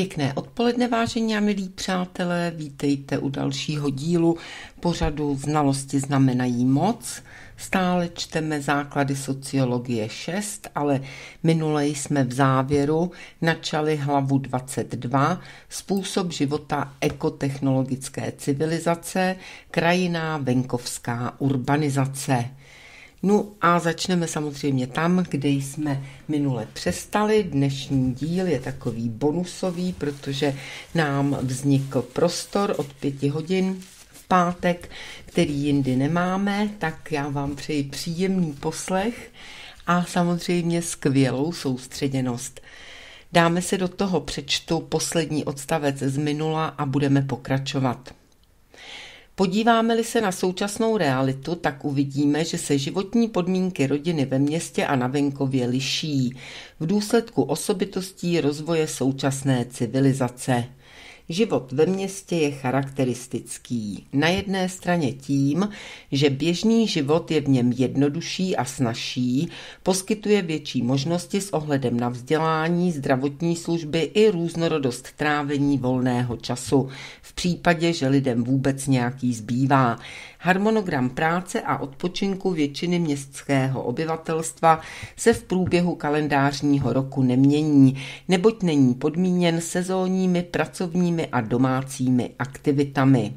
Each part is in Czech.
Pěkné odpoledne, vážení a milí přátelé, vítejte u dalšího dílu pořadu Znalosti znamenají moc. Stále čteme základy sociologie 6, ale minule jsme v závěru načali hlavu 22 Způsob života ekotechnologické civilizace, krajiná venkovská urbanizace. No a začneme samozřejmě tam, kde jsme minule přestali. Dnešní díl je takový bonusový, protože nám vznikl prostor od pěti hodin v pátek, který jindy nemáme, tak já vám přeji příjemný poslech a samozřejmě skvělou soustředěnost. Dáme se do toho, přečtu poslední odstavec z minula a budeme pokračovat. Podíváme-li se na současnou realitu, tak uvidíme, že se životní podmínky rodiny ve městě a na venkově liší v důsledku osobitostí rozvoje současné civilizace. Život ve městě je charakteristický. Na jedné straně tím, že běžný život je v něm jednodušší a snažší, poskytuje větší možnosti s ohledem na vzdělání, zdravotní služby i různorodost trávení volného času, v případě, že lidem vůbec nějaký zbývá. Harmonogram práce a odpočinku většiny městského obyvatelstva se v průběhu kalendářního roku nemění, neboť není podmíněn sezónními pracovními a domácími aktivitami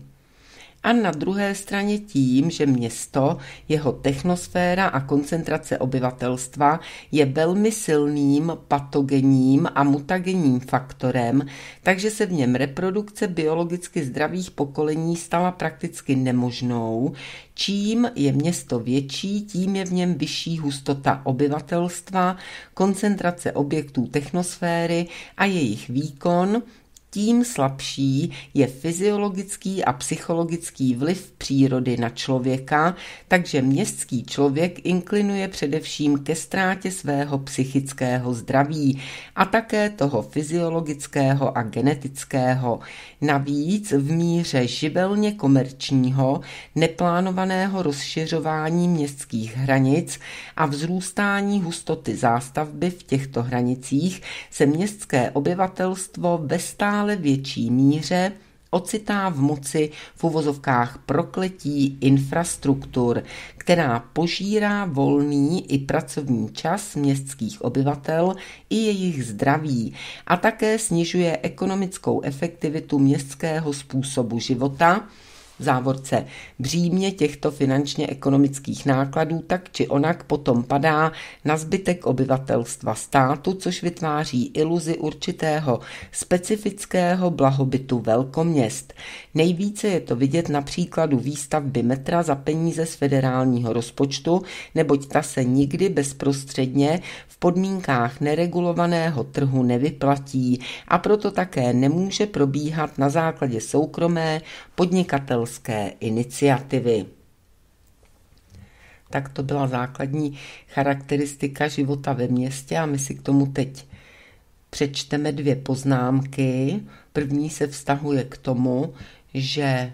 a na druhé straně tím, že město, jeho technosféra a koncentrace obyvatelstva je velmi silným patogenním a mutagenním faktorem, takže se v něm reprodukce biologicky zdravých pokolení stala prakticky nemožnou, Čím je město větší, tím je v něm vyšší hustota obyvatelstva, koncentrace objektů technosféry a jejich výkon, tím slabší je fyziologický a psychologický vliv přírody na člověka, takže městský člověk inklinuje především ke ztrátě svého psychického zdraví a také toho fyziologického a genetického. Navíc v míře živelně komerčního, neplánovaného rozšiřování městských hranic a vzrůstání hustoty zástavby v těchto hranicích se městské obyvatelstvo ve stále stále větší míře ocitá v moci v uvozovkách prokletí infrastruktur, která požírá volný i pracovní čas městských obyvatel i jejich zdraví a také snižuje ekonomickou efektivitu městského způsobu života, závorce břímě těchto finančně ekonomických nákladů tak či onak potom padá na zbytek obyvatelstva státu, což vytváří iluzi určitého specifického blahobytu velkoměst. Nejvíce je to vidět na příkladu výstavby metra za peníze z federálního rozpočtu, neboť ta se nikdy bezprostředně v podmínkách neregulovaného trhu nevyplatí a proto také nemůže probíhat na základě soukromé podnikatelské iniciativy. Tak to byla základní charakteristika života ve městě a my si k tomu teď přečteme dvě poznámky. První se vztahuje k tomu, že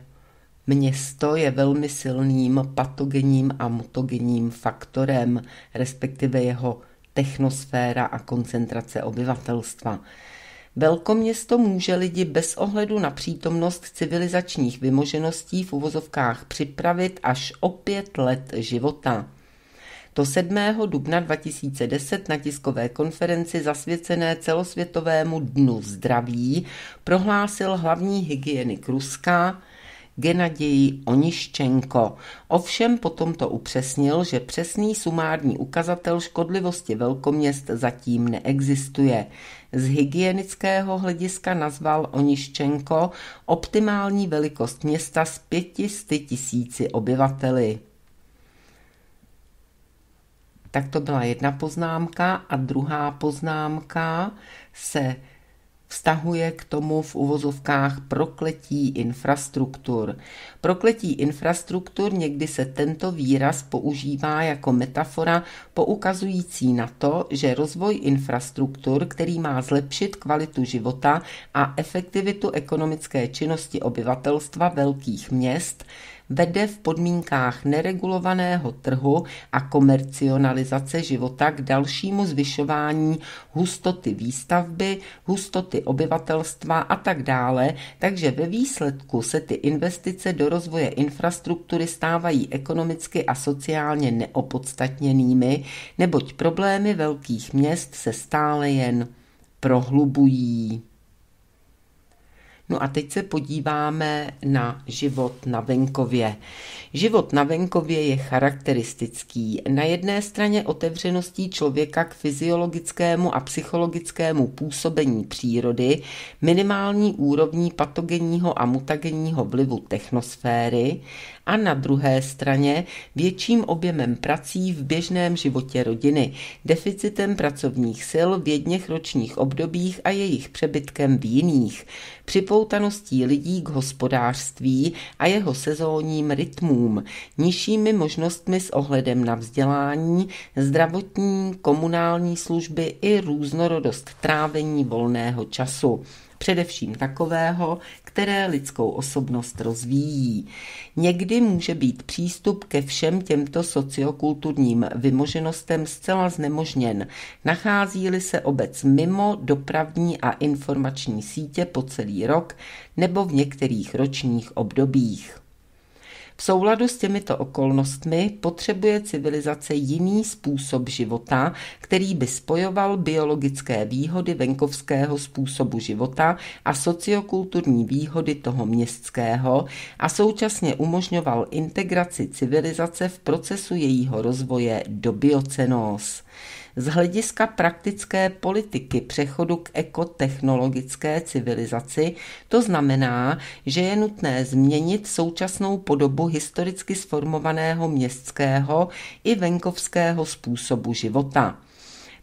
město je velmi silným patogenním a mutogenním faktorem, respektive jeho technosféra a koncentrace obyvatelstva. Velkoměsto může lidi bez ohledu na přítomnost civilizačních vymožeností v uvozovkách připravit až o pět let života. To 7. dubna 2010 na tiskové konferenci zasvěcené celosvětovému dnu zdraví prohlásil hlavní hygienik Ruska Genaděj Oniščenko. Ovšem potom to upřesnil, že přesný sumární ukazatel škodlivosti velkoměst zatím neexistuje. Z hygienického hlediska nazval Oniščenko optimální velikost města s 500 tisíci obyvateli. Tak to byla jedna poznámka a druhá poznámka se vztahuje k tomu v uvozovkách prokletí infrastruktur. Prokletí infrastruktur někdy se tento výraz používá jako metafora poukazující na to, že rozvoj infrastruktur, který má zlepšit kvalitu života a efektivitu ekonomické činnosti obyvatelstva velkých měst, vede v podmínkách neregulovaného trhu a komercionalizace života k dalšímu zvyšování hustoty výstavby, hustoty obyvatelstva a tak dále, takže ve výsledku se ty investice do rozvoje infrastruktury stávají ekonomicky a sociálně neopodstatněnými, neboť problémy velkých měst se stále jen prohlubují. No a teď se podíváme na život na venkově. Život na venkově je charakteristický. Na jedné straně otevřeností člověka k fyziologickému a psychologickému působení přírody, minimální úrovní patogenního a mutagenního vlivu technosféry a na druhé straně větším objemem prací v běžném životě rodiny, deficitem pracovních sil v jedněch ročních obdobích a jejich přebytkem v jiných, připoutaností lidí k hospodářství a jeho sezónním rytmům, nižšími možnostmi s ohledem na vzdělání, zdravotní, komunální služby i různorodost trávení volného času především takového, které lidskou osobnost rozvíjí. Někdy může být přístup ke všem těmto sociokulturním vymoženostem zcela znemožněn, nachází-li se obec mimo dopravní a informační sítě po celý rok nebo v některých ročních obdobích. V souladu s těmito okolnostmi potřebuje civilizace jiný způsob života, který by spojoval biologické výhody venkovského způsobu života a sociokulturní výhody toho městského a současně umožňoval integraci civilizace v procesu jejího rozvoje do biocenóz. Z hlediska praktické politiky přechodu k ekotechnologické civilizaci to znamená, že je nutné změnit současnou podobu historicky sformovaného městského i venkovského způsobu života.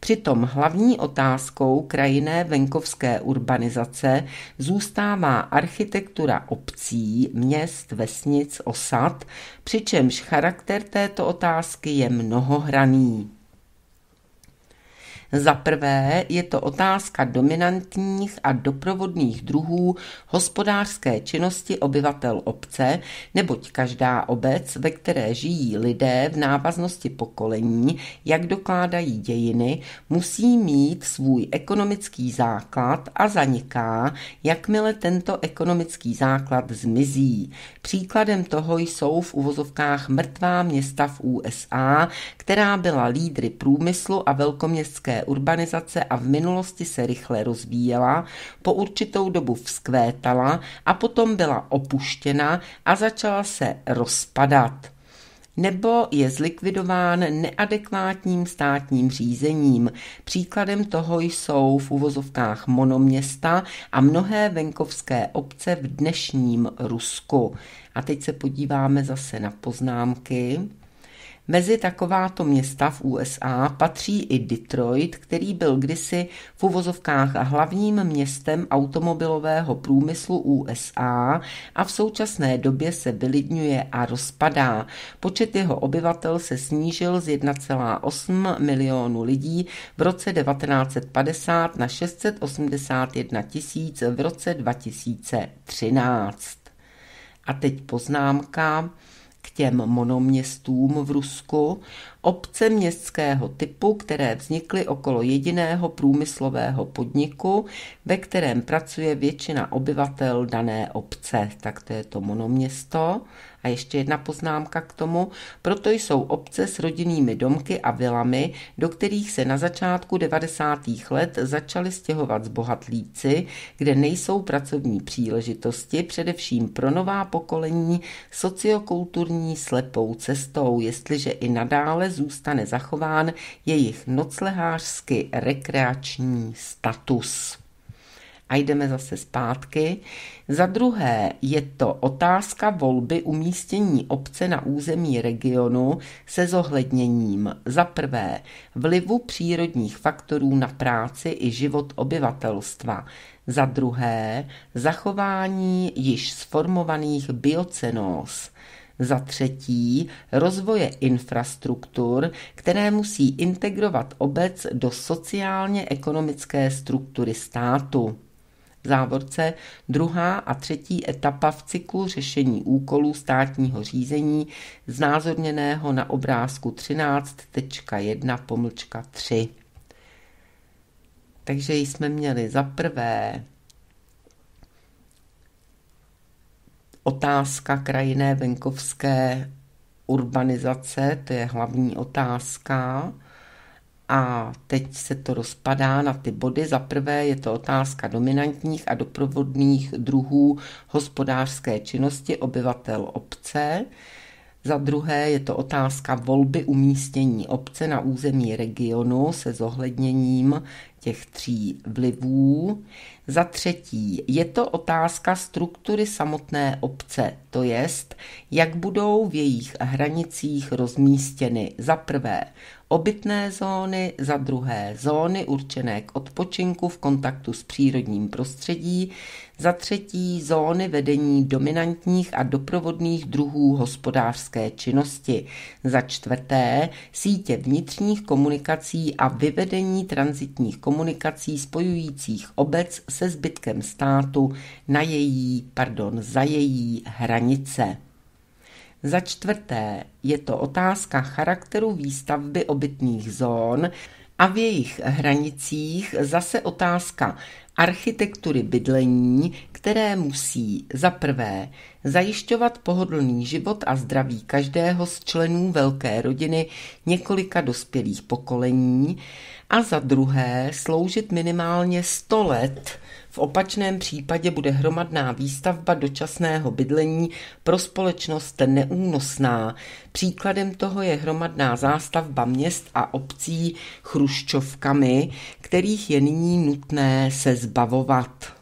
Přitom hlavní otázkou krajinné venkovské urbanizace zůstává architektura obcí, měst, vesnic, osad, přičemž charakter této otázky je mnohohraný. Za prvé je to otázka dominantních a doprovodných druhů hospodářské činnosti obyvatel obce, neboť každá obec, ve které žijí lidé v návaznosti pokolení, jak dokládají dějiny, musí mít svůj ekonomický základ a zaniká, jakmile tento ekonomický základ zmizí. Příkladem toho jsou v uvozovkách mrtvá města v USA, která byla lídry průmyslu a velkoměstské urbanizace a v minulosti se rychle rozvíjela, po určitou dobu vzkvétala a potom byla opuštěna a začala se rozpadat nebo je zlikvidován neadekvátním státním řízením. Příkladem toho jsou v uvozovkách monoměsta a mnohé venkovské obce v dnešním Rusku. A teď se podíváme zase na poznámky. Mezi takováto města v USA patří i Detroit, který byl kdysi v uvozovkách hlavním městem automobilového průmyslu USA a v současné době se vylidňuje a rozpadá. Počet jeho obyvatel se snížil z 1,8 milionu lidí v roce 1950 na 681 tisíc v roce 2013. A teď poznámka k těm monoměstům v Rusku, obce městského typu, které vznikly okolo jediného průmyslového podniku, ve kterém pracuje většina obyvatel dané obce. Tak to je to monoměsto. A ještě jedna poznámka k tomu, proto jsou obce s rodinnými domky a vilami, do kterých se na začátku 90. let začaly stěhovat zbohatlíci, kde nejsou pracovní příležitosti, především pro nová pokolení sociokulturní slepou cestou, jestliže i nadále zůstane zachován jejich noclehářsky rekreační status a jdeme zase zpátky. Za druhé je to otázka volby umístění obce na území regionu se zohledněním za prvé vlivu přírodních faktorů na práci i život obyvatelstva, za druhé zachování již sformovaných biocenóz, za třetí rozvoje infrastruktur, které musí integrovat obec do sociálně ekonomické struktury státu. Závorce druhá a třetí etapa v cyklu řešení úkolů státního řízení znázorněného na obrázku 13.1 pomlčka 3. Takže jsme měli za prvé otázka krajinné venkovské urbanizace, to je hlavní otázka. A teď se to rozpadá na ty body. Za prvé je to otázka dominantních a doprovodných druhů hospodářské činnosti obyvatel obce. Za druhé je to otázka volby umístění obce na území regionu se zohledněním těch tří vlivů. Za třetí je to otázka struktury samotné obce, to jest, jak budou v jejich hranicích rozmístěny za prvé obytné zóny, za druhé zóny určené k odpočinku v kontaktu s přírodním prostředí, za třetí zóny vedení dominantních a doprovodných druhů hospodářské činnosti, za čtvrté sítě vnitřních komunikací a vyvedení transitních komunikací spojujících obec se zbytkem státu na její, pardon, za její hranice. Za čtvrté je to otázka charakteru výstavby obytných zón a v jejich hranicích zase otázka architektury bydlení, které musí za prvé zajišťovat pohodlný život a zdraví každého z členů velké rodiny několika dospělých pokolení a za druhé sloužit minimálně 100 let v opačném případě bude hromadná výstavba dočasného bydlení pro společnost neúnosná. Příkladem toho je hromadná zástavba měst a obcí chruščovkami, kterých je nyní nutné se zbavovat.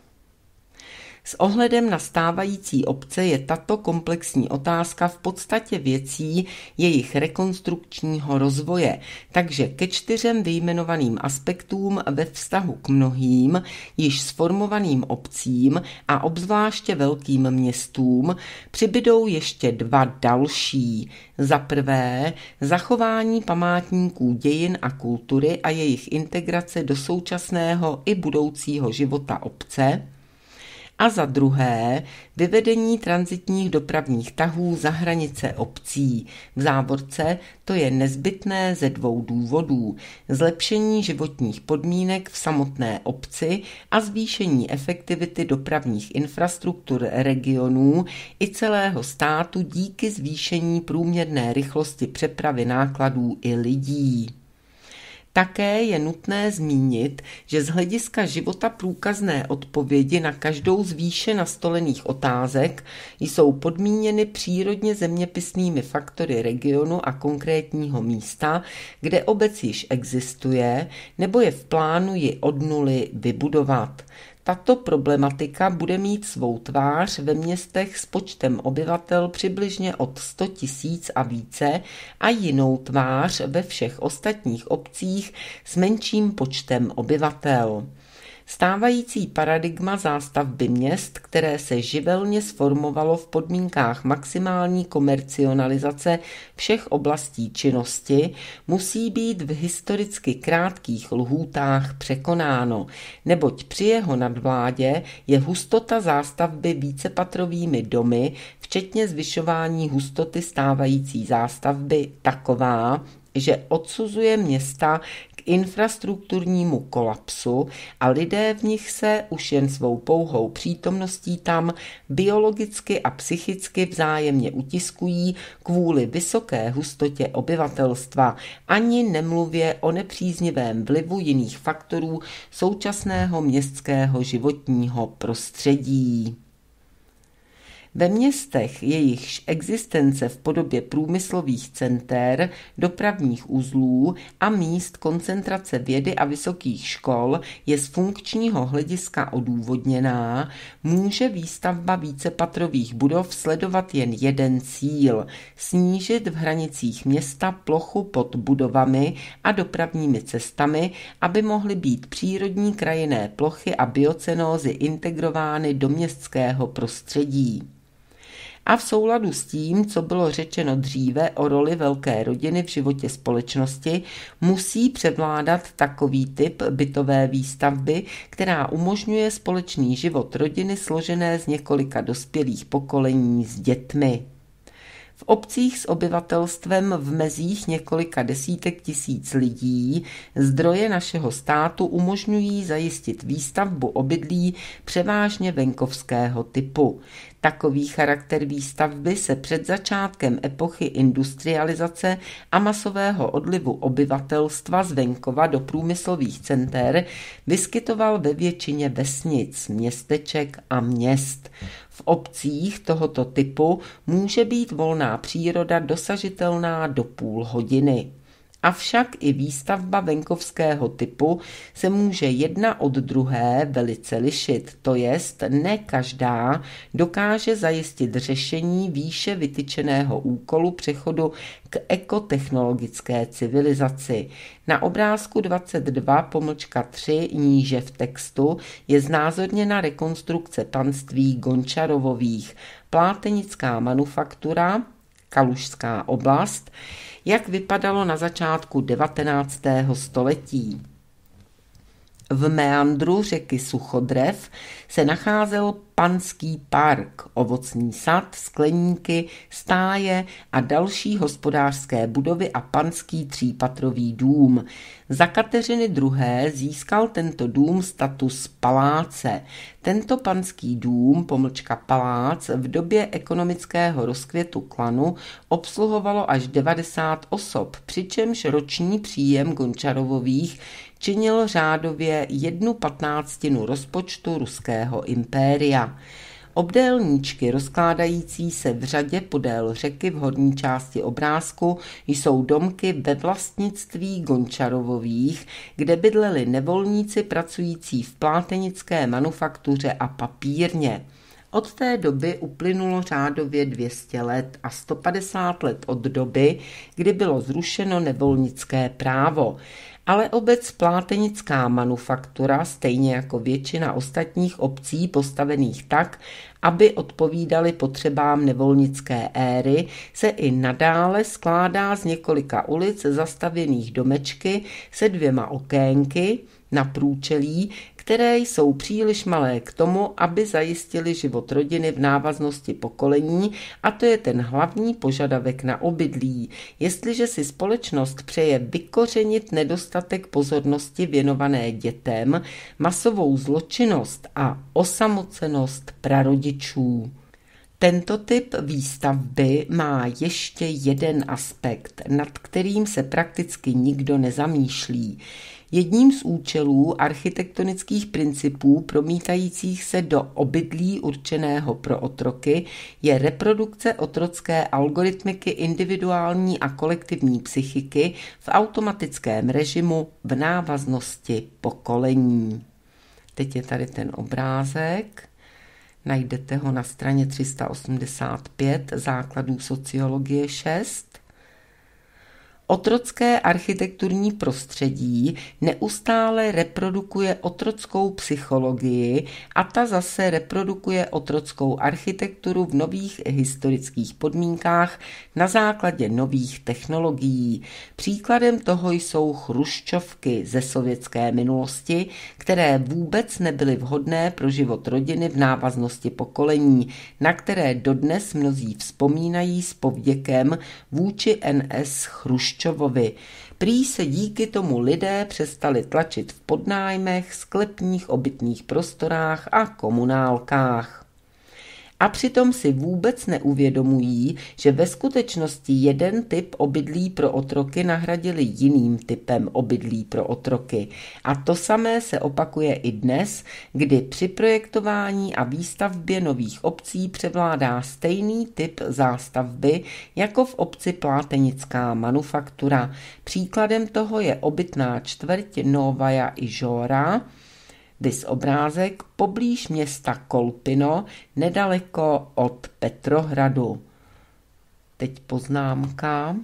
S ohledem na stávající obce je tato komplexní otázka v podstatě věcí jejich rekonstrukčního rozvoje, takže ke čtyřem vyjmenovaným aspektům ve vztahu k mnohým, již sformovaným obcím a obzvláště velkým městům přibydou ještě dva další. Za prvé, zachování památníků dějin a kultury a jejich integrace do současného i budoucího života obce, a za druhé vyvedení transitních dopravních tahů za hranice obcí. V závorce to je nezbytné ze dvou důvodů. Zlepšení životních podmínek v samotné obci a zvýšení efektivity dopravních infrastruktur regionů i celého státu díky zvýšení průměrné rychlosti přepravy nákladů i lidí. Také je nutné zmínit, že z hlediska života průkazné odpovědi na každou z výše nastolených otázek jsou podmíněny přírodně zeměpisnými faktory regionu a konkrétního místa, kde obec již existuje, nebo je v plánu ji od nuly vybudovat. Tato problematika bude mít svou tvář ve městech s počtem obyvatel přibližně od 100 tisíc a více a jinou tvář ve všech ostatních obcích s menším počtem obyvatel. Stávající paradigma zástavby měst, které se živelně sformovalo v podmínkách maximální komercionalizace všech oblastí činnosti, musí být v historicky krátkých lhůtách překonáno, neboť při jeho nadvládě je hustota zástavby vícepatrovými domy, včetně zvyšování hustoty stávající zástavby taková, že odsuzuje města infrastrukturnímu kolapsu a lidé v nich se už jen svou pouhou přítomností tam biologicky a psychicky vzájemně utiskují kvůli vysoké hustotě obyvatelstva, ani nemluvě o nepříznivém vlivu jiných faktorů současného městského životního prostředí. Ve městech jejichž existence v podobě průmyslových center, dopravních uzlů a míst koncentrace vědy a vysokých škol je z funkčního hlediska odůvodněná, může výstavba vícepatrových budov sledovat jen jeden cíl – snížit v hranicích města plochu pod budovami a dopravními cestami, aby mohly být přírodní krajinné plochy a biocenózy integrovány do městského prostředí a v souladu s tím, co bylo řečeno dříve o roli velké rodiny v životě společnosti, musí převládat takový typ bytové výstavby, která umožňuje společný život rodiny složené z několika dospělých pokolení s dětmi. V obcích s obyvatelstvem v mezích několika desítek tisíc lidí zdroje našeho státu umožňují zajistit výstavbu obydlí převážně venkovského typu. Takový charakter výstavby se před začátkem epochy industrializace a masového odlivu obyvatelstva z venkova do průmyslových center vyskytoval ve většině vesnic, městeček a měst. V obcích tohoto typu může být volná příroda dosažitelná do půl hodiny. Avšak i výstavba venkovského typu se může jedna od druhé velice lišit, to jest ne každá dokáže zajistit řešení výše vytyčeného úkolu přechodu k ekotechnologické civilizaci. Na obrázku 22 pomlčka 3 níže v textu je znázorněna rekonstrukce panství Gončarovových, plátenická manufaktura, Kalušská oblast, jak vypadalo na začátku 19. století. V meandru řeky Suchodrev se nacházel panský park, ovocný sad, skleníky, stáje a další hospodářské budovy a panský třípatrový dům. Za Kateřiny II. získal tento dům status paláce. Tento panský dům, pomlčka palác, v době ekonomického rozkvětu klanu obsluhovalo až 90 osob, přičemž roční příjem Gončarovových činil řádově jednu patnáctinu rozpočtu ruského impéria. Obdélníčky rozkládající se v řadě podél řeky v horní části obrázku jsou domky ve vlastnictví Gončarovových, kde bydleli nevolníci pracující v plátenické manufaktuře a papírně. Od té doby uplynulo řádově 200 let a 150 let od doby, kdy bylo zrušeno nevolnické právo ale obec Plátenická manufaktura, stejně jako většina ostatních obcí postavených tak, aby odpovídali potřebám nevolnické éry, se i nadále skládá z několika ulic zastavěných domečky se dvěma okénky na průčelí, které jsou příliš malé k tomu, aby zajistili život rodiny v návaznosti pokolení a to je ten hlavní požadavek na obydlí. Jestliže si společnost přeje vykořenit nedostatek pozornosti věnované dětem, masovou zločinnost a osamocenost prarodičů. Tento typ výstavby má ještě jeden aspekt, nad kterým se prakticky nikdo nezamýšlí. Jedním z účelů architektonických principů promítajících se do obydlí určeného pro otroky je reprodukce otrocké algoritmiky individuální a kolektivní psychiky v automatickém režimu v návaznosti pokolení. Teď je tady ten obrázek. Najdete ho na straně 385 základů sociologie 6. Otrocké architekturní prostředí neustále reprodukuje otrockou psychologii a ta zase reprodukuje otrockou architekturu v nových historických podmínkách na základě nových technologií. Příkladem toho jsou chruščovky ze sovětské minulosti, které vůbec nebyly vhodné pro život rodiny v návaznosti pokolení, na které dodnes mnozí vzpomínají s povděkem vůči NS Chruščovky Chruščovovi. Prý se díky tomu lidé přestali tlačit v podnájmech, sklepních obytných prostorách a komunálkách a přitom si vůbec neuvědomují, že ve skutečnosti jeden typ obydlí pro otroky nahradili jiným typem obydlí pro otroky. A to samé se opakuje i dnes, kdy při projektování a výstavbě nových obcí převládá stejný typ zástavby jako v obci Plátenická manufaktura. Příkladem toho je obytná čtvrť Novaja i Žora, Vys obrázek poblíž města Kolpino, nedaleko od Petrohradu. Teď poznámka.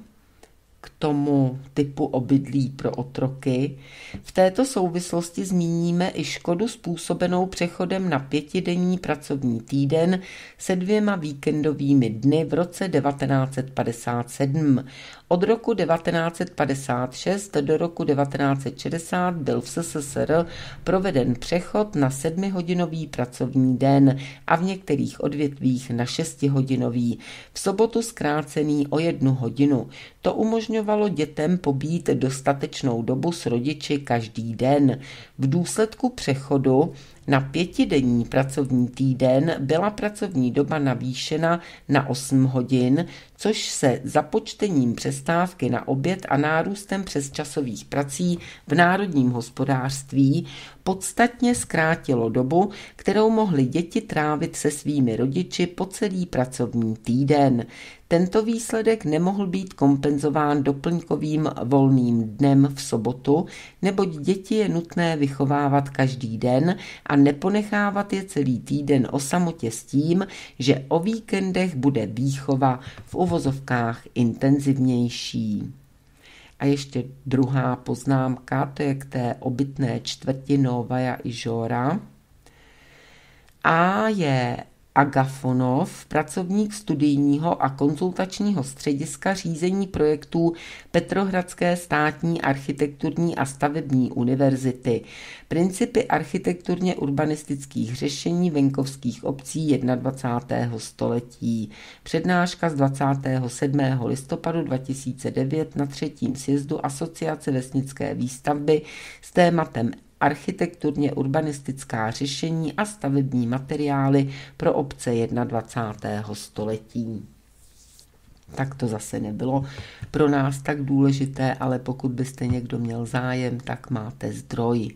k tomu typu obydlí pro otroky. V této souvislosti zmíníme i škodu způsobenou přechodem na pětidenní pracovní týden se dvěma víkendovými dny v roce 1957. Od roku 1956 do roku 1960 byl v SSSR proveden přechod na sedmihodinový pracovní den a v některých odvětvích na šestihodinový. V sobotu zkrácený o jednu hodinu. To umožňovalo dětem pobít dostatečnou dobu s rodiči každý den. V důsledku přechodu na pětidenní pracovní týden byla pracovní doba navýšena na 8 hodin, což se započtením přestávky na oběd a nárůstem přesčasových prací v národním hospodářství podstatně zkrátilo dobu, kterou mohly děti trávit se svými rodiči po celý pracovní týden. Tento výsledek nemohl být kompenzován doplňkovým volným dnem v sobotu, neboť děti je nutné vychovávat každý den a neponechávat je celý týden o samotě s tím, že o víkendech bude výchova v uvozovkách intenzivnější. A ještě druhá poznámka, to je k té obytné čtvrti Novaja i Žora. A je Agafonov, pracovník studijního a konzultačního střediska řízení projektů Petrohradské státní architekturní a stavební univerzity. Principy architekturně urbanistických řešení venkovských obcí 21. století. Přednáška z 27. listopadu 2009 na třetím sjezdu Asociace vesnické výstavby s tématem architekturně urbanistická řešení a stavební materiály pro obce 21. století. Tak to zase nebylo pro nás tak důležité, ale pokud byste někdo měl zájem, tak máte zdroj.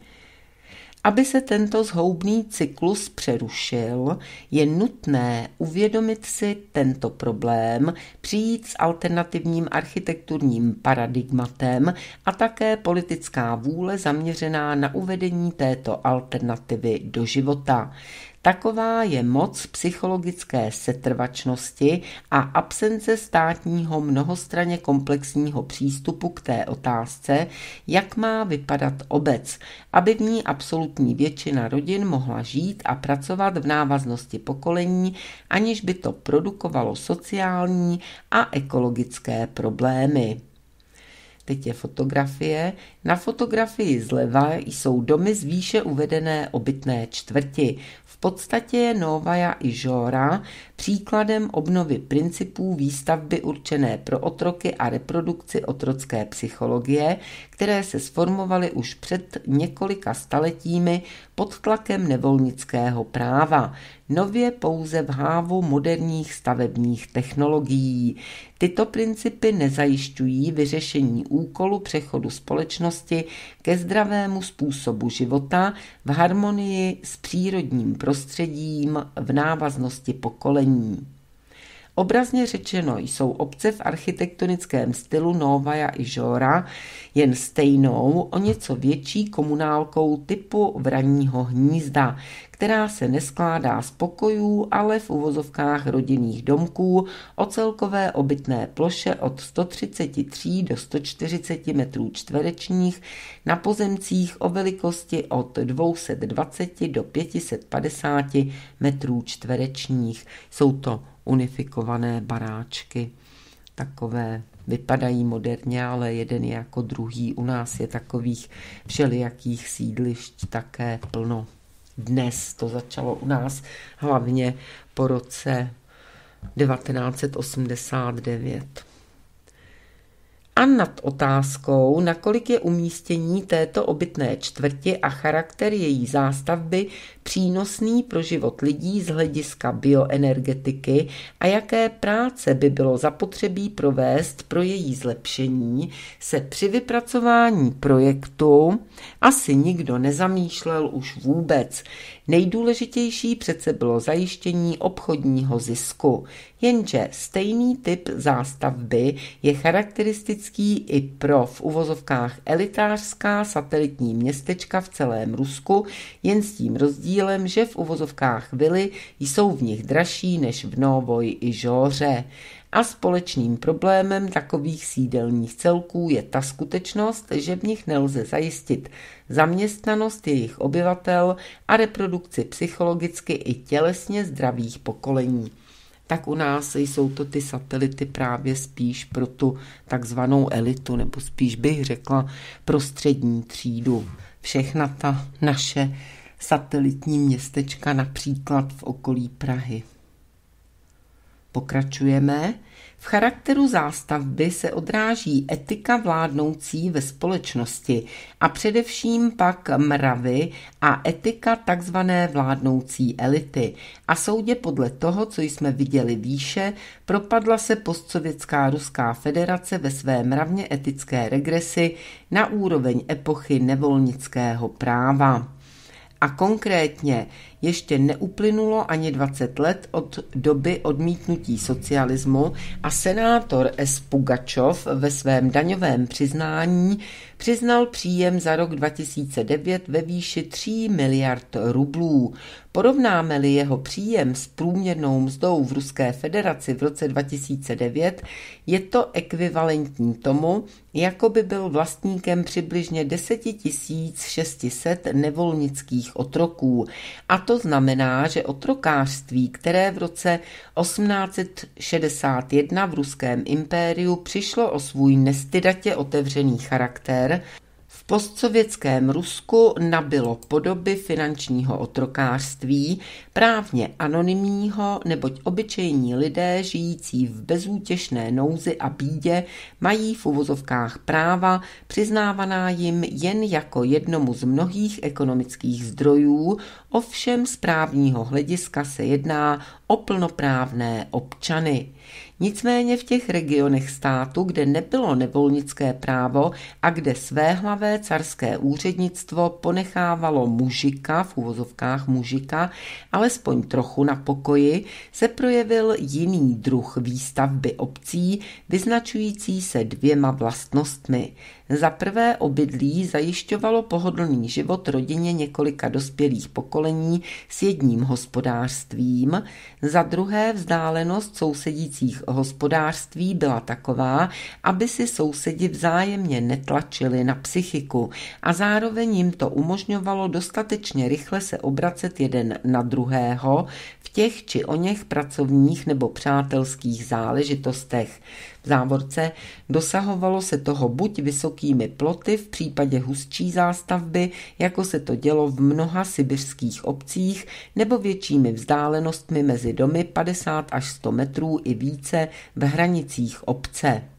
Aby se tento zhoubný cyklus přerušil, je nutné uvědomit si tento problém, přijít s alternativním architekturním paradigmatem a také politická vůle zaměřená na uvedení této alternativy do života. Taková je moc psychologické setrvačnosti a absence státního mnohostranně komplexního přístupu k té otázce, jak má vypadat obec, aby v ní absolutní většina rodin mohla žít a pracovat v návaznosti pokolení, aniž by to produkovalo sociální a ekologické problémy. Teď je fotografie. Na fotografii zleva jsou domy z výše uvedené obytné čtvrti podstatě je Novaja i Žora příkladem obnovy principů výstavby určené pro otroky a reprodukci otrocké psychologie, které se sformovaly už před několika staletími pod tlakem nevolnického práva, nově pouze v hávu moderních stavebních technologií. Tyto principy nezajišťují vyřešení úkolu přechodu společnosti ke zdravému způsobu života v harmonii s přírodním prostředím v návaznosti pokolení. Obrazně řečeno jsou obce v architektonickém stylu Novaja i Žora jen stejnou, o něco větší komunálkou typu vraního hnízda, která se neskládá z pokojů, ale v uvozovkách rodinných domků o celkové obytné ploše od 133 do 140 metrů čtverečních na pozemcích o velikosti od 220 do 550 metrů čtverečních. Jsou to unifikované baráčky, takové vypadají moderně, ale jeden je jako druhý. U nás je takových všelijakých sídlišť také plno. Dnes to začalo u nás hlavně po roce 1989 a nad otázkou, nakolik je umístění této obytné čtvrti a charakter její zástavby přínosný pro život lidí z hlediska bioenergetiky a jaké práce by bylo zapotřebí provést pro její zlepšení, se při vypracování projektu asi nikdo nezamýšlel už vůbec. Nejdůležitější přece bylo zajištění obchodního zisku, jenže stejný typ zástavby je charakteristický i pro v uvozovkách elitářská satelitní městečka v celém Rusku, jen s tím rozdílem, že v uvozovkách vily jsou v nich dražší než v Novoj i Žóře. A společným problémem takových sídelních celků je ta skutečnost, že v nich nelze zajistit zaměstnanost jejich obyvatel a reprodukci psychologicky i tělesně zdravých pokolení tak u nás jsou to ty satelity právě spíš pro tu takzvanou elitu, nebo spíš bych řekla pro střední třídu. Všechna ta naše satelitní městečka, například v okolí Prahy. Pokračujeme. V charakteru zástavby se odráží etika vládnoucí ve společnosti a především pak mravy a etika takzvané vládnoucí elity. A soudě podle toho, co jsme viděli výše, propadla se postsovětská Ruská federace ve své mravně etické regresi na úroveň epochy nevolnického práva. A konkrétně ještě neuplynulo ani 20 let od doby odmítnutí socialismu a senátor S. Pugačov ve svém daňovém přiznání přiznal příjem za rok 2009 ve výši 3 miliard rublů. Porovnáme-li jeho příjem s průměrnou mzdou v Ruské federaci v roce 2009, je to ekvivalentní tomu, jako by byl vlastníkem přibližně 10 600 nevolnických otroků. A to znamená, že otrokářství, které v roce 1861 v Ruském impériu přišlo o svůj nestydatě otevřený charakter, postsovětském Rusku nabilo podoby finančního otrokářství, právně anonymního, neboť obyčejní lidé žijící v bezútěšné nouzi a bídě mají v uvozovkách práva přiznávaná jim jen jako jednomu z mnohých ekonomických zdrojů, ovšem z právního hlediska se jedná o plnoprávné občany. Nicméně v těch regionech státu, kde nebylo nevolnické právo a kde svéhlavé carské úřednictvo ponechávalo mužika, v úvozovkách mužika, alespoň trochu na pokoji, se projevil jiný druh výstavby obcí, vyznačující se dvěma vlastnostmi. Za prvé obydlí zajišťovalo pohodlný život rodině několika dospělých pokolení s jedním hospodářstvím, za druhé vzdálenost sousedících hospodářství byla taková, aby si sousedi vzájemně netlačili na psychiku a zároveň jim to umožňovalo dostatečně rychle se obracet jeden na druhého v těch či o něch pracovních nebo přátelských záležitostech. V závorce dosahovalo se toho buď vysokými ploty v případě hustší zástavby, jako se to dělo v mnoha sibirských obcích, nebo většími vzdálenostmi mezi domy 50 až 100 metrů i více v hranicích obce.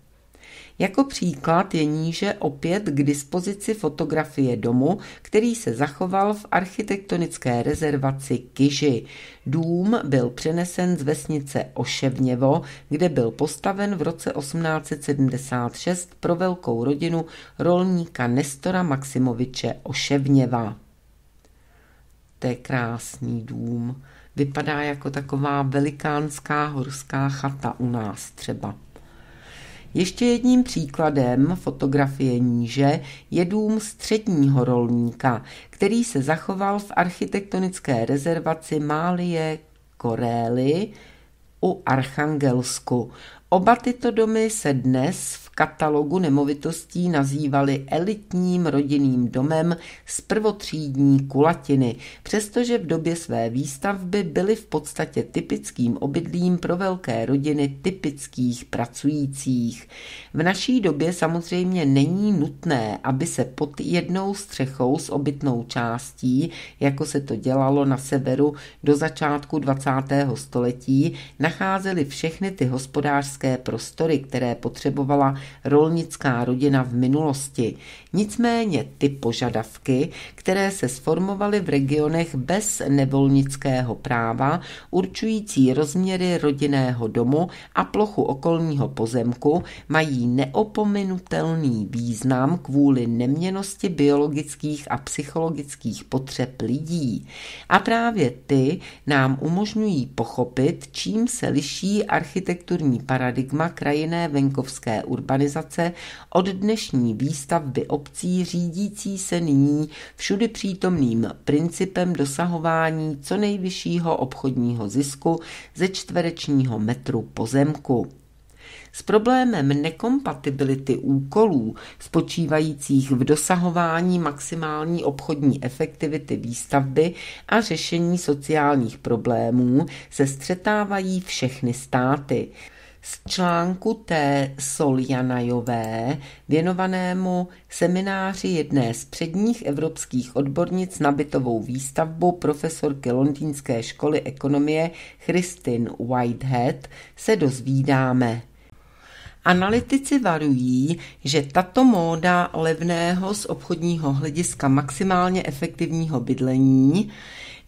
Jako příklad je níže opět k dispozici fotografie domu, který se zachoval v architektonické rezervaci Kyži. Dům byl přenesen z vesnice Oševněvo, kde byl postaven v roce 1876 pro velkou rodinu rolníka Nestora Maximoviče Oševněva. To je krásný dům. Vypadá jako taková velikánská horská chata u nás třeba. Ještě jedním příkladem fotografie níže je dům středního rolníka, který se zachoval v architektonické rezervaci Málie Korély u Archangelsku. Oba tyto domy se dnes v katalogu nemovitostí nazývali elitním rodinným domem z prvotřídní kulatiny, přestože v době své výstavby byly v podstatě typickým obydlím pro velké rodiny typických pracujících. V naší době samozřejmě není nutné, aby se pod jednou střechou s obytnou částí, jako se to dělalo na severu do začátku 20. století, nacházely všechny ty hospodářské prostory, které potřebovala rolnická rodina v minulosti. Nicméně ty požadavky, které se sformovaly v regionech bez nevolnického práva, určující rozměry rodinného domu a plochu okolního pozemku, mají neopominutelný význam kvůli neměnosti biologických a psychologických potřeb lidí. A právě ty nám umožňují pochopit, čím se liší architekturní paradigma krajinné venkovské urbanizace od dnešní výstavby obcí řídící se nyní všudy přítomným principem dosahování co nejvyššího obchodního zisku ze čtverečního metru pozemku. S problémem nekompatibility úkolů spočívajících v dosahování maximální obchodní efektivity výstavby a řešení sociálních problémů se střetávají všechny státy. Z článku T. Soljanajové, věnovanému semináři jedné z předních evropských odbornic na bytovou výstavbu profesorky londýnské školy ekonomie Christine Whitehead, se dozvídáme. Analytici varují, že tato móda levného z obchodního hlediska maximálně efektivního bydlení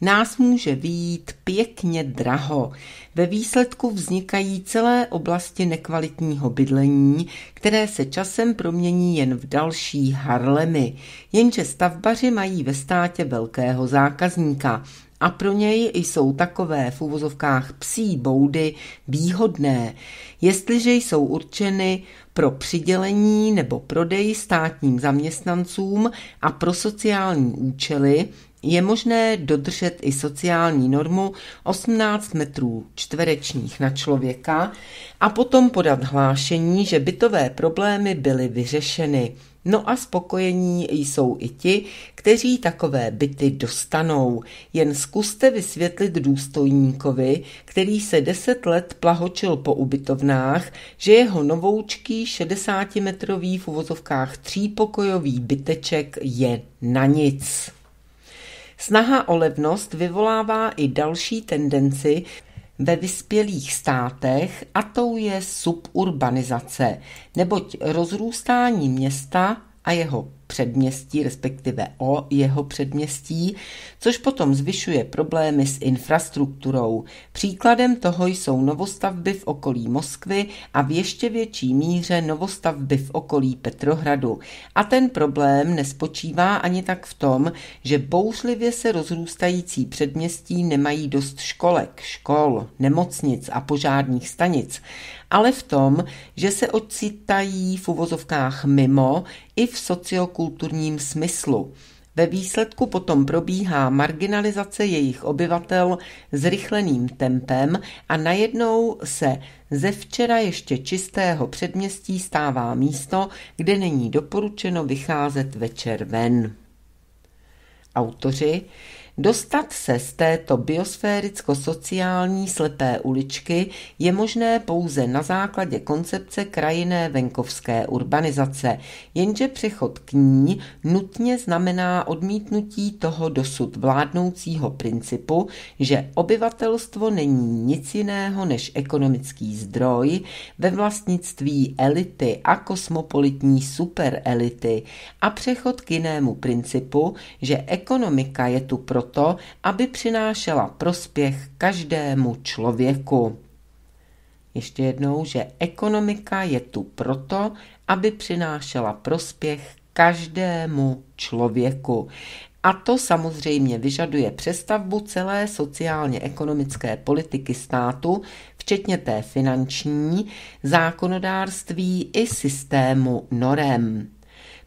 nás může výjít pěkně draho. Ve výsledku vznikají celé oblasti nekvalitního bydlení, které se časem promění jen v další harlemy. Jenže stavbaři mají ve státě velkého zákazníka a pro něj jsou takové v uvozovkách psí boudy výhodné, jestliže jsou určeny pro přidělení nebo prodej státním zaměstnancům a pro sociální účely, je možné dodržet i sociální normu 18 metrů čtverečních na člověka a potom podat hlášení, že bytové problémy byly vyřešeny. No a spokojení jsou i ti, kteří takové byty dostanou. Jen zkuste vysvětlit důstojníkovi, který se deset let plahočil po ubytovnách, že jeho novoučký 60-metrový v uvozovkách třípokojový byteček je na nic. Snaha o levnost vyvolává i další tendenci ve vyspělých státech a tou je suburbanizace, neboť rozrůstání města a jeho předměstí, respektive o jeho předměstí, což potom zvyšuje problémy s infrastrukturou. Příkladem toho jsou novostavby v okolí Moskvy a v ještě větší míře novostavby v okolí Petrohradu. A ten problém nespočívá ani tak v tom, že bouřlivě se rozrůstající předměstí nemají dost školek, škol, nemocnic a požárních stanic, ale v tom, že se ocitají v uvozovkách mimo i v sociokulturním smyslu. Ve výsledku potom probíhá marginalizace jejich obyvatel zrychleným tempem a najednou se ze včera ještě čistého předměstí stává místo, kde není doporučeno vycházet večer ven. Autoři Dostat se z této biosféricko-sociální slepé uličky je možné pouze na základě koncepce krajinné venkovské urbanizace, jenže přechod k ní nutně znamená odmítnutí toho dosud vládnoucího principu, že obyvatelstvo není nic jiného než ekonomický zdroj ve vlastnictví elity a kosmopolitní superelity. A přechod k jinému principu, že ekonomika je tu pro proto, aby přinášela prospěch každému člověku. Ještě jednou, že ekonomika je tu proto, aby přinášela prospěch každému člověku. A to samozřejmě vyžaduje přestavbu celé sociálně-ekonomické politiky státu, včetně té finanční, zákonodárství i systému norem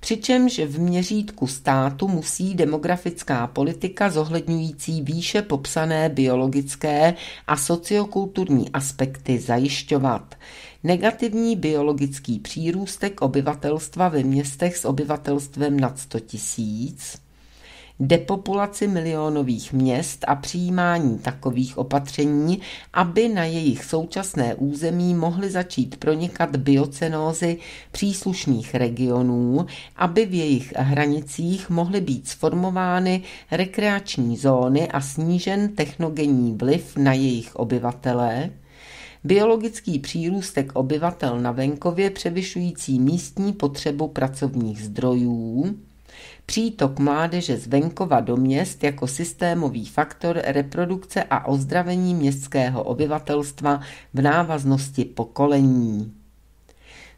přičemž v měřítku státu musí demografická politika zohledňující výše popsané biologické a sociokulturní aspekty zajišťovat. Negativní biologický přírůstek obyvatelstva ve městech s obyvatelstvem nad 100 tisíc, depopulaci milionových měst a přijímání takových opatření, aby na jejich současné území mohly začít pronikat biocenózy příslušných regionů, aby v jejich hranicích mohly být sformovány rekreační zóny a snížen technogenní vliv na jejich obyvatele, biologický přírůstek obyvatel na venkově převyšující místní potřebu pracovních zdrojů, Přítok mládeže z venkova do měst jako systémový faktor reprodukce a ozdravení městského obyvatelstva v návaznosti pokolení.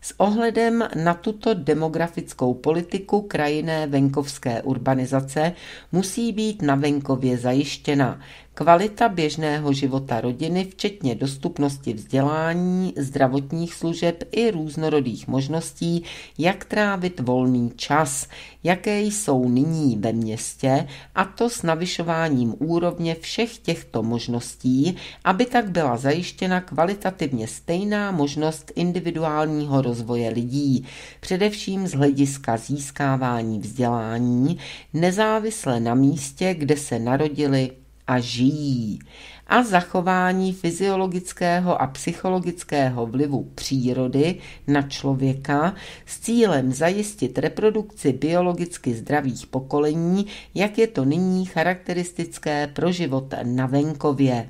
S ohledem na tuto demografickou politiku krajinné venkovské urbanizace musí být na venkově zajištěna kvalita běžného života rodiny, včetně dostupnosti vzdělání, zdravotních služeb i různorodých možností, jak trávit volný čas, jaké jsou nyní ve městě, a to s navyšováním úrovně všech těchto možností, aby tak byla zajištěna kvalitativně stejná možnost individuálního rozvoje lidí, především z hlediska získávání vzdělání, nezávisle na místě, kde se narodili a žijí a zachování fyziologického a psychologického vlivu přírody na člověka s cílem zajistit reprodukci biologicky zdravých pokolení, jak je to nyní charakteristické pro život na venkově.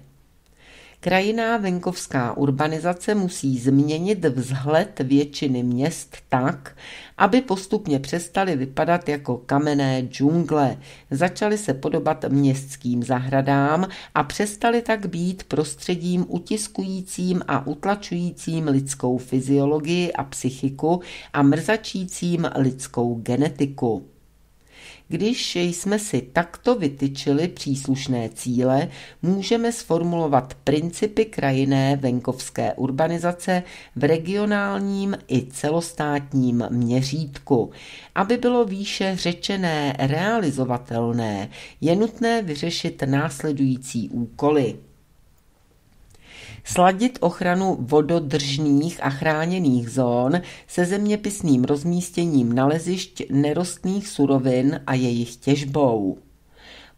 Krajiná venkovská urbanizace musí změnit vzhled většiny měst tak, aby postupně přestaly vypadat jako kamenné džungle, začaly se podobat městským zahradám a přestaly tak být prostředím utiskujícím a utlačujícím lidskou fyziologii a psychiku a mrzačícím lidskou genetiku. Když jsme si takto vytyčili příslušné cíle, můžeme sformulovat principy krajinné venkovské urbanizace v regionálním i celostátním měřítku. Aby bylo výše řečené realizovatelné, je nutné vyřešit následující úkoly sladit ochranu vododržných a chráněných zón se zeměpisným rozmístěním nalezišť nerostných surovin a jejich těžbou.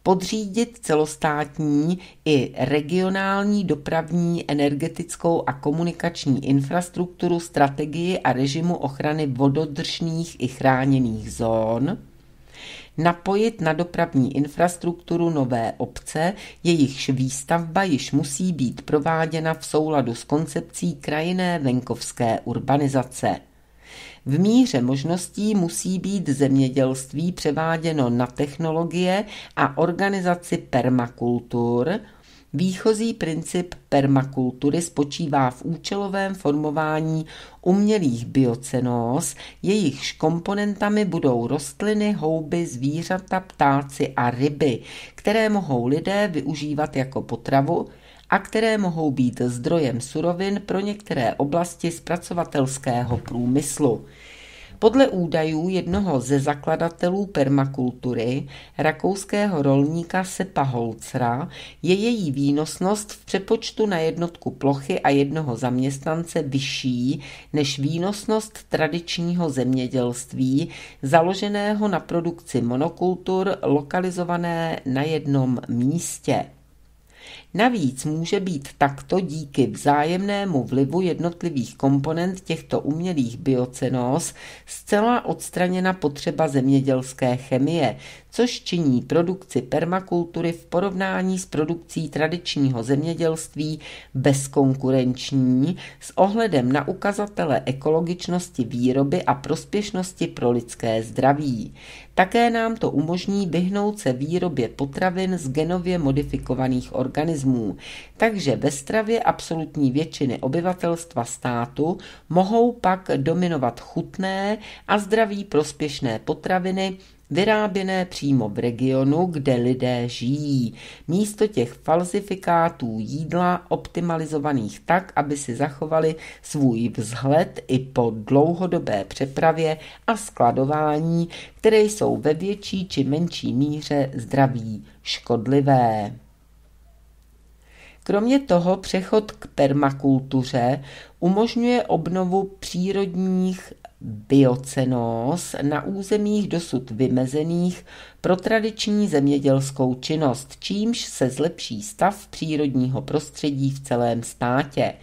Podřídit celostátní i regionální dopravní, energetickou a komunikační infrastrukturu, strategii a režimu ochrany vododržných i chráněných zón, napojit na dopravní infrastrukturu nové obce, jejichž výstavba již musí být prováděna v souladu s koncepcí krajinné venkovské urbanizace. V míře možností musí být zemědělství převáděno na technologie a organizaci permakultur, Výchozí princip permakultury spočívá v účelovém formování umělých biocenóz, jejichž komponentami budou rostliny, houby, zvířata, ptáci a ryby, které mohou lidé využívat jako potravu a které mohou být zdrojem surovin pro některé oblasti zpracovatelského průmyslu. Podle údajů jednoho ze zakladatelů permakultury, rakouského rolníka Sepa Holcera, je její výnosnost v přepočtu na jednotku plochy a jednoho zaměstnance vyšší než výnosnost tradičního zemědělství, založeného na produkci monokultur lokalizované na jednom místě. Navíc může být takto díky vzájemnému vlivu jednotlivých komponent těchto umělých biocenóz zcela odstraněna potřeba zemědělské chemie, což činí produkci permakultury v porovnání s produkcí tradičního zemědělství bezkonkurenční s ohledem na ukazatele ekologičnosti výroby a prospěšnosti pro lidské zdraví. Také nám to umožní vyhnout se výrobě potravin z genově modifikovaných organismů, takže ve stravě absolutní většiny obyvatelstva státu mohou pak dominovat chutné a zdraví prospěšné potraviny, vyráběné přímo v regionu, kde lidé žijí, místo těch falzifikátů jídla optimalizovaných tak, aby si zachovali svůj vzhled i po dlouhodobé přepravě a skladování, které jsou ve větší či menší míře zdraví škodlivé. Kromě toho přechod k permakultuře umožňuje obnovu přírodních biocenóz na územích dosud vymezených pro tradiční zemědělskou činnost, čímž se zlepší stav přírodního prostředí v celém státě.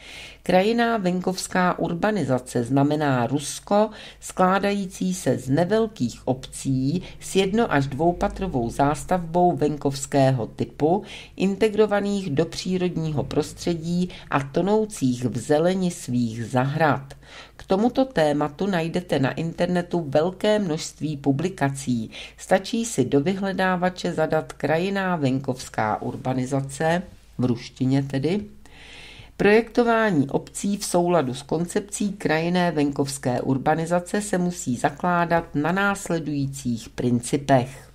Krajiná venkovská urbanizace znamená Rusko, skládající se z nevelkých obcí s jedno až dvoupatrovou zástavbou venkovského typu, integrovaných do přírodního prostředí a tonoucích v zeleni svých zahrad. K tomuto tématu najdete na internetu velké množství publikací. Stačí si do vyhledávače zadat krajiná venkovská urbanizace, v ruštině tedy, Projektování obcí v souladu s koncepcí krajinné venkovské urbanizace se musí zakládat na následujících principech.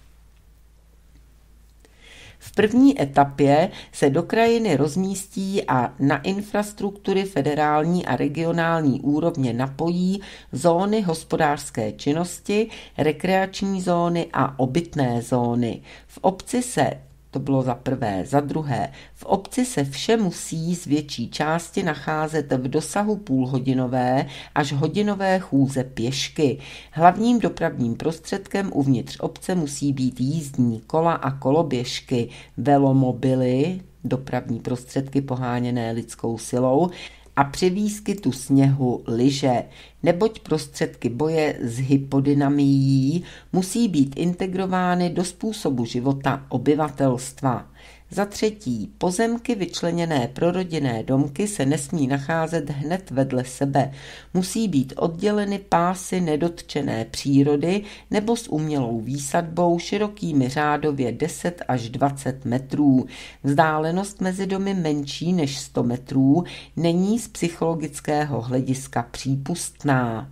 První etapě se do krajiny rozmístí a na infrastruktury federální a regionální úrovně napojí zóny hospodářské činnosti, rekreační zóny a obytné zóny. V obci se to bylo za prvé. Za druhé, v obci se vše musí z větší části nacházet v dosahu půlhodinové až hodinové chůze pěšky. Hlavním dopravním prostředkem uvnitř obce musí být jízdní kola a koloběžky, velomobily, dopravní prostředky poháněné lidskou silou, a při výskytu sněhu lyže, neboť prostředky boje s hypodynamií musí být integrovány do způsobu života obyvatelstva. Za třetí, pozemky vyčleněné pro rodinné domky se nesmí nacházet hned vedle sebe. Musí být odděleny pásy nedotčené přírody nebo s umělou výsadbou širokými řádově 10 až 20 metrů. Vzdálenost mezi domy menší než 100 metrů není z psychologického hlediska přípustná.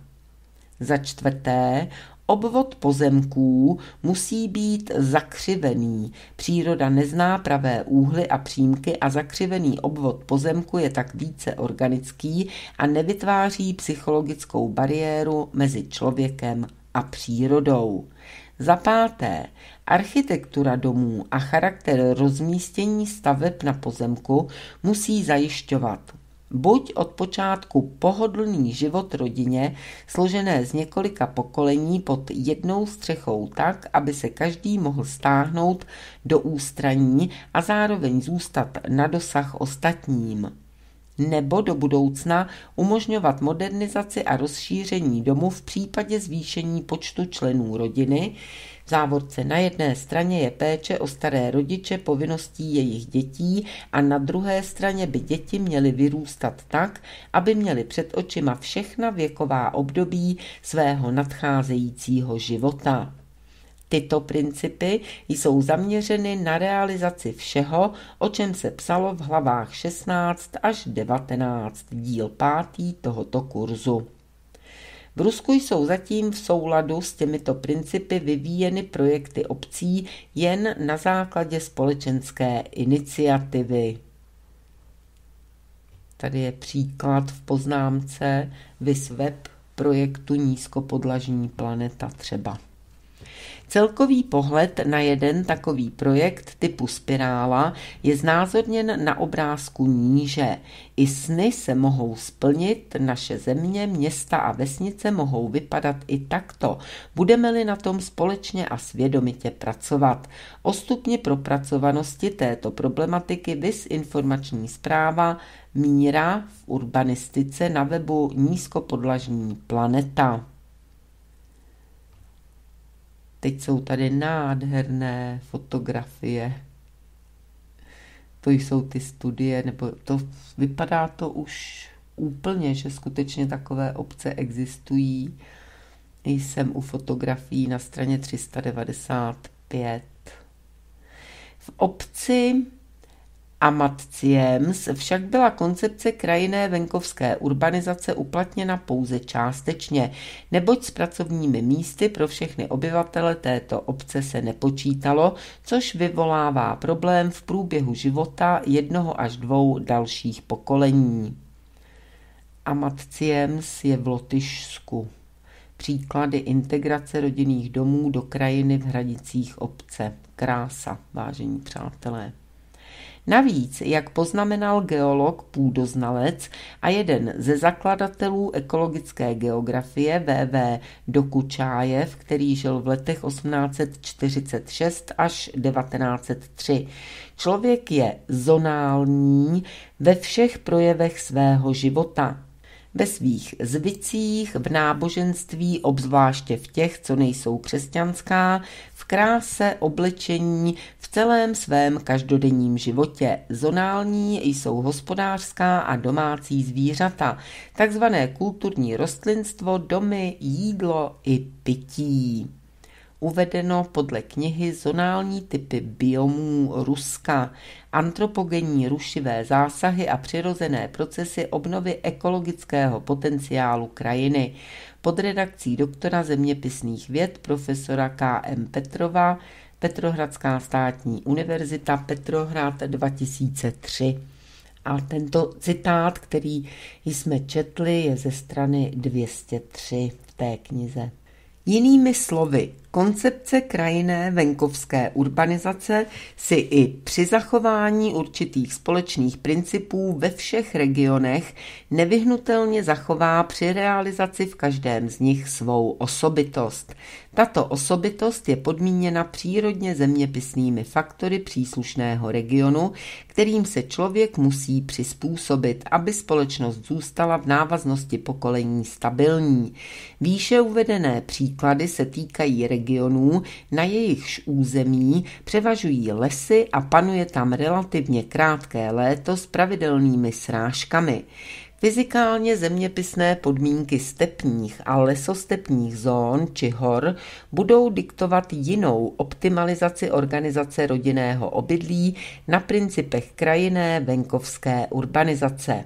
Za čtvrté, Obvod pozemků musí být zakřivený. Příroda nezná pravé úhly a přímky a zakřivený obvod pozemku je tak více organický a nevytváří psychologickou bariéru mezi člověkem a přírodou. Za páté, architektura domů a charakter rozmístění staveb na pozemku musí zajišťovat Buď od počátku pohodlný život rodině, složené z několika pokolení pod jednou střechou tak, aby se každý mohl stáhnout do ústraní a zároveň zůstat na dosah ostatním. Nebo do budoucna umožňovat modernizaci a rozšíření domu v případě zvýšení počtu členů rodiny, závorce na jedné straně je péče o staré rodiče povinností jejich dětí a na druhé straně by děti měly vyrůstat tak, aby měly před očima všechna věková období svého nadcházejícího života. Tyto principy jsou zaměřeny na realizaci všeho, o čem se psalo v hlavách 16 až 19 díl pátý tohoto kurzu. V Rusku jsou zatím v souladu s těmito principy vyvíjeny projekty obcí jen na základě společenské iniciativy. Tady je příklad v poznámce Visweb projektu Nízkopodlažní planeta třeba. Celkový pohled na jeden takový projekt typu spirála je znázorněn na obrázku níže. I sny se mohou splnit, naše země, města a vesnice mohou vypadat i takto. Budeme-li na tom společně a svědomitě pracovat. O stupni propracovanosti této problematiky vys informační zpráva Míra v urbanistice na webu Nízkopodlažní planeta. Teď jsou tady nádherné fotografie. To jsou ty studie, nebo to vypadá to už úplně, že skutečně takové obce existují. Jsem u fotografií na straně 395. V obci Amatciems však byla koncepce krajinné venkovské urbanizace uplatněna pouze částečně, neboť s pracovními místy pro všechny obyvatele této obce se nepočítalo, což vyvolává problém v průběhu života jednoho až dvou dalších pokolení. Amatciems je v Lotyšsku. Příklady integrace rodinných domů do krajiny v hradicích obce. Krása, vážení přátelé. Navíc, jak poznamenal geolog půdoznalec a jeden ze zakladatelů ekologické geografie VV Dokučájev, který žil v letech 1846 až 1903, člověk je zonální ve všech projevech svého života ve svých zvicích, v náboženství, obzvláště v těch, co nejsou křesťanská, v kráse, oblečení, v celém svém každodenním životě. Zonální jsou hospodářská a domácí zvířata, takzvané kulturní rostlinstvo, domy, jídlo i pití uvedeno podle knihy Zonální typy biomů Ruska, antropogenní rušivé zásahy a přirozené procesy obnovy ekologického potenciálu krajiny pod redakcí doktora zeměpisných věd profesora K.M. Petrova Petrohradská státní univerzita Petrohrad 2003. A tento citát, který jsme četli, je ze strany 203 v té knize. Jinými slovy, Koncepce krajinné venkovské urbanizace si i při zachování určitých společných principů ve všech regionech nevyhnutelně zachová při realizaci v každém z nich svou osobitost. Tato osobitost je podmíněna přírodně zeměpisnými faktory příslušného regionu, kterým se člověk musí přizpůsobit, aby společnost zůstala v návaznosti pokolení stabilní. Výše uvedené příklady se týkají regionů na jejichž území převažují lesy a panuje tam relativně krátké léto s pravidelnými srážkami. Fyzikálně zeměpisné podmínky stepních a lesostepních zón či hor budou diktovat jinou optimalizaci organizace rodinného obydlí na principech krajinné venkovské urbanizace.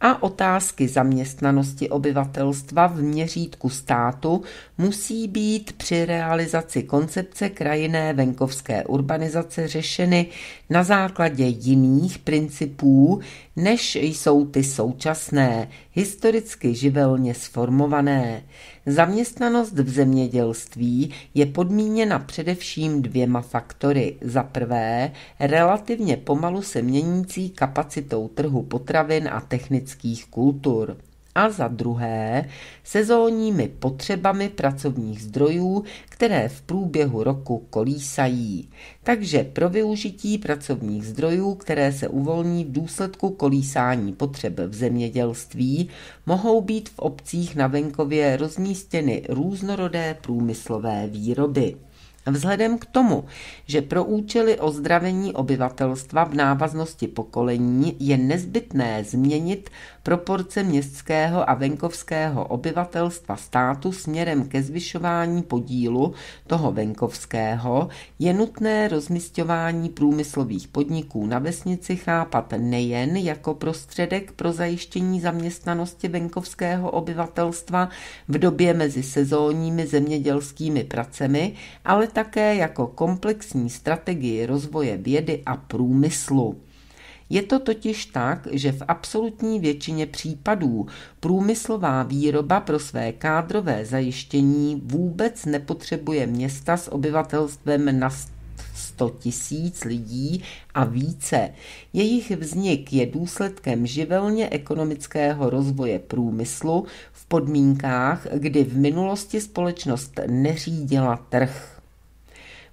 A otázky zaměstnanosti obyvatelstva v měřítku státu musí být při realizaci koncepce krajinné venkovské urbanizace řešeny na základě jiných principů, než jsou ty současné, historicky živelně sformované. Zaměstnanost v zemědělství je podmíněna především dvěma faktory. Za prvé, relativně pomalu se měnící kapacitou trhu potravin a technických kultur a za druhé sezónními potřebami pracovních zdrojů, které v průběhu roku kolísají. Takže pro využití pracovních zdrojů, které se uvolní v důsledku kolísání potřeb v zemědělství, mohou být v obcích na venkově rozmístěny různorodé průmyslové výroby. Vzhledem k tomu, že pro účely ozdravení obyvatelstva v návaznosti pokolení je nezbytné změnit proporce městského a venkovského obyvatelstva státu směrem ke zvyšování podílu toho venkovského, je nutné rozmístování průmyslových podniků na vesnici chápat nejen jako prostředek pro zajištění zaměstnanosti venkovského obyvatelstva v době mezi sezónními zemědělskými pracemi, ale také jako komplexní strategii rozvoje vědy a průmyslu. Je to totiž tak, že v absolutní většině případů průmyslová výroba pro své kádrové zajištění vůbec nepotřebuje města s obyvatelstvem na 100 tisíc lidí a více. Jejich vznik je důsledkem živelně ekonomického rozvoje průmyslu v podmínkách, kdy v minulosti společnost neřídila trh.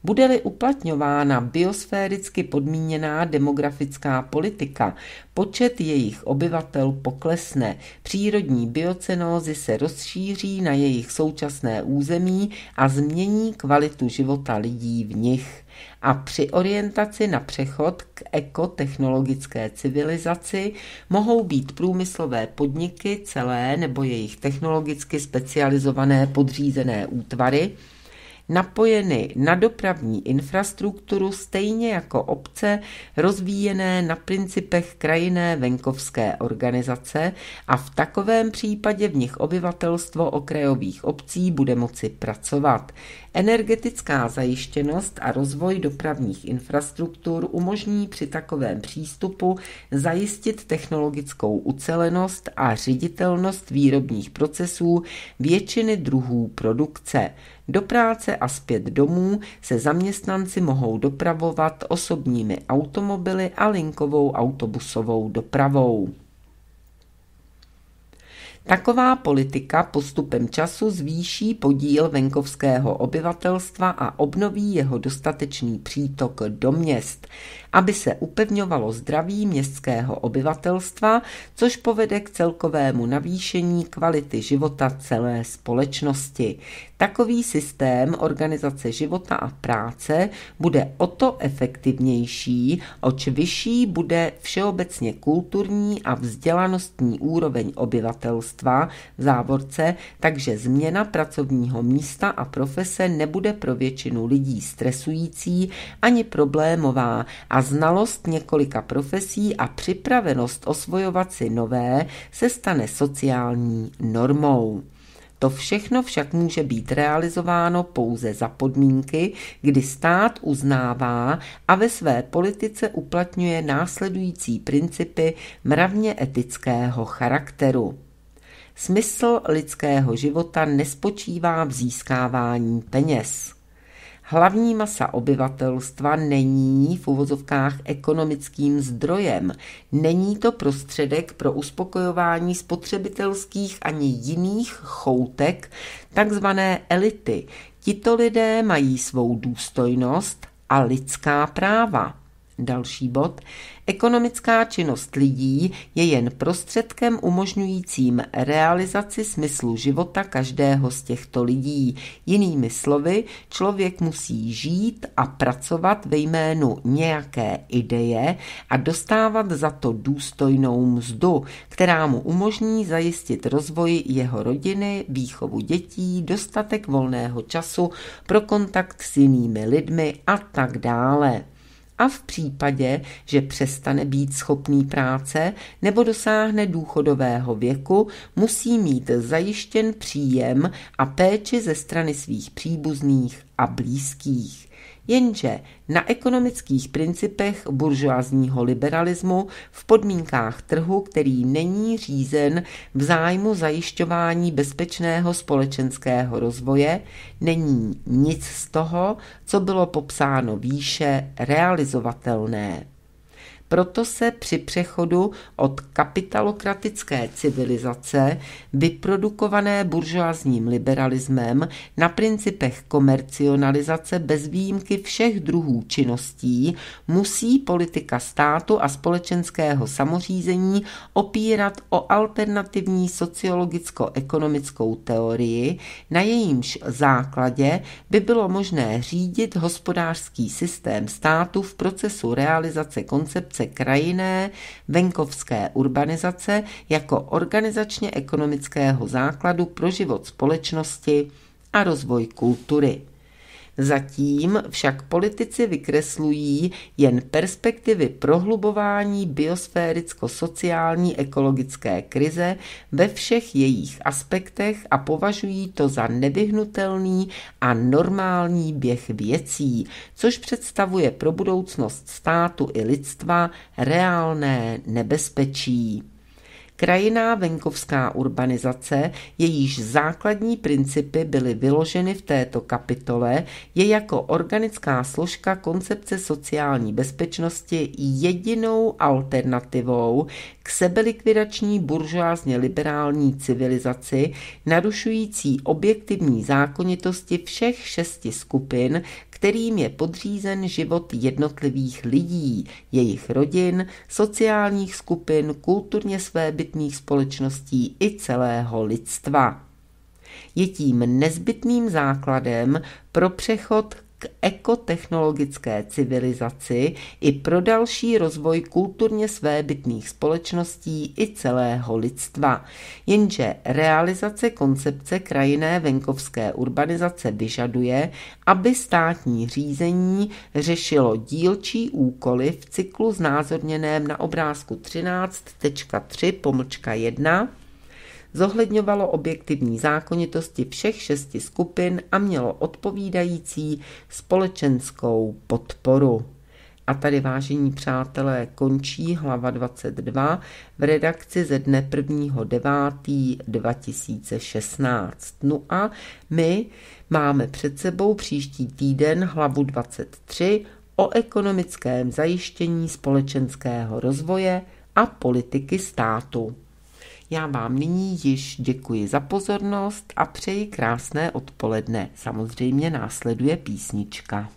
Bude-li uplatňována biosféricky podmíněná demografická politika, počet jejich obyvatel poklesne, přírodní biocenózy se rozšíří na jejich současné území a změní kvalitu života lidí v nich. A při orientaci na přechod k ekotechnologické civilizaci mohou být průmyslové podniky celé nebo jejich technologicky specializované podřízené útvary, napojeny na dopravní infrastrukturu stejně jako obce rozvíjené na principech krajinné venkovské organizace a v takovém případě v nich obyvatelstvo okrajových obcí bude moci pracovat. Energetická zajištěnost a rozvoj dopravních infrastruktur umožní při takovém přístupu zajistit technologickou ucelenost a ředitelnost výrobních procesů většiny druhů produkce. Do práce a zpět domů se zaměstnanci mohou dopravovat osobními automobily a linkovou autobusovou dopravou. Taková politika postupem času zvýší podíl venkovského obyvatelstva a obnoví jeho dostatečný přítok do měst, aby se upevňovalo zdraví městského obyvatelstva, což povede k celkovému navýšení kvality života celé společnosti. Takový systém organizace života a práce bude o to efektivnější, oč vyšší bude všeobecně kulturní a vzdělanostní úroveň obyvatelstva v závorce, takže změna pracovního místa a profese nebude pro většinu lidí stresující ani problémová a znalost několika profesí a připravenost osvojovat si nové se stane sociální normou. To všechno však může být realizováno pouze za podmínky, kdy stát uznává a ve své politice uplatňuje následující principy mravně etického charakteru. Smysl lidského života nespočívá v získávání peněz. Hlavní masa obyvatelstva není v uvozovkách ekonomickým zdrojem. Není to prostředek pro uspokojování spotřebitelských ani jiných choutek takzvané elity. Tito lidé mají svou důstojnost a lidská práva. Další bod. Ekonomická činnost lidí je jen prostředkem umožňujícím realizaci smyslu života každého z těchto lidí. Jinými slovy, člověk musí žít a pracovat ve jménu nějaké ideje a dostávat za to důstojnou mzdu, která mu umožní zajistit rozvoj jeho rodiny, výchovu dětí, dostatek volného času pro kontakt s jinými lidmi a tak dále a v případě, že přestane být schopný práce nebo dosáhne důchodového věku, musí mít zajištěn příjem a péči ze strany svých příbuzných a blízkých. Jenže na ekonomických principech buržoazního liberalismu v podmínkách trhu, který není řízen v zájmu zajišťování bezpečného společenského rozvoje, není nic z toho, co bylo popsáno výše, realizovatelné. Proto se při přechodu od kapitalokratické civilizace, vyprodukované buržoazním liberalismem, na principech komercionalizace bez výjimky všech druhů činností, musí politika státu a společenského samořízení opírat o alternativní sociologicko-ekonomickou teorii, na jejímž základě by bylo možné řídit hospodářský systém státu v procesu realizace koncepce rámce krajinné venkovské urbanizace jako organizačně ekonomického základu pro život společnosti a rozvoj kultury. Zatím však politici vykreslují jen perspektivy prohlubování biosféricko-sociální ekologické krize ve všech jejich aspektech a považují to za nevyhnutelný a normální běh věcí, což představuje pro budoucnost státu i lidstva reálné nebezpečí. Krajiná venkovská urbanizace, jejíž základní principy byly vyloženy v této kapitole, je jako organická složka koncepce sociální bezpečnosti jedinou alternativou k sebelikvidační buržoázně liberální civilizaci, narušující objektivní zákonitosti všech šesti skupin, kterým je podřízen život jednotlivých lidí, jejich rodin, sociálních skupin, kulturně svébytných společností i celého lidstva. Je tím nezbytným základem pro přechod ekotechnologické civilizaci i pro další rozvoj kulturně svébytných společností i celého lidstva. Jenže realizace koncepce krajinné venkovské urbanizace vyžaduje, aby státní řízení řešilo dílčí úkoly v cyklu znázorněném na obrázku 13.3 pomlčka 1 zohledňovalo objektivní zákonitosti všech šesti skupin a mělo odpovídající společenskou podporu. A tady, vážení přátelé, končí hlava 22 v redakci ze dne 1.9.2016. No a my máme před sebou příští týden hlavu 23 o ekonomickém zajištění společenského rozvoje a politiky státu. Já vám nyní již děkuji za pozornost a přeji krásné odpoledne. Samozřejmě následuje písnička.